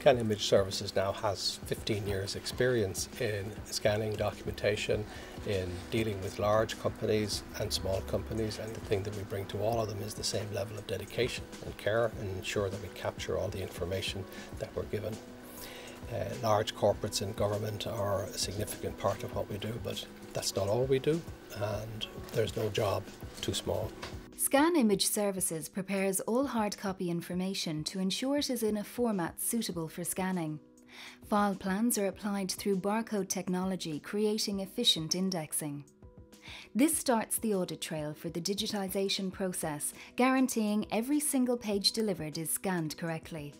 Scan Image Services now has 15 years experience in scanning documentation, in dealing with large companies and small companies and the thing that we bring to all of them is the same level of dedication and care and ensure that we capture all the information that we're given. Uh, large corporates and government are a significant part of what we do but that's not all we do and there's no job too small. Scan Image Services prepares all hard copy information to ensure it is in a format suitable for scanning. File plans are applied through barcode technology, creating efficient indexing. This starts the audit trail for the digitisation process, guaranteeing every single page delivered is scanned correctly.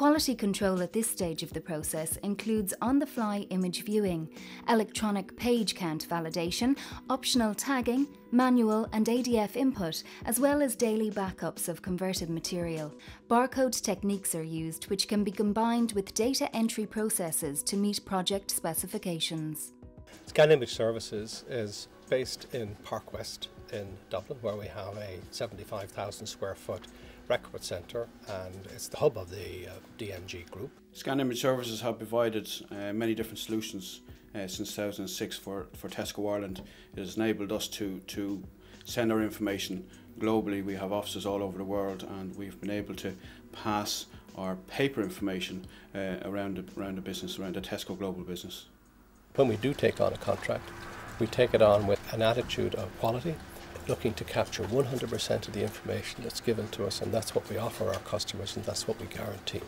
Quality control at this stage of the process includes on-the-fly image viewing, electronic page count validation, optional tagging, manual and ADF input, as well as daily backups of converted material. Barcode techniques are used which can be combined with data entry processes to meet project specifications. Scan Image Services is based in Park West in Dublin where we have a 75,000 square foot record centre and it's the hub of the uh, DMG group. Scan Image Services have provided uh, many different solutions uh, since 2006 for, for Tesco Ireland. It has enabled us to, to send our information globally. We have offices all over the world and we've been able to pass our paper information uh, around, the, around the business, around the Tesco global business. When we do take on a contract, we take it on with an attitude of quality looking to capture 100% of the information that's given to us and that's what we offer our customers and that's what we guarantee.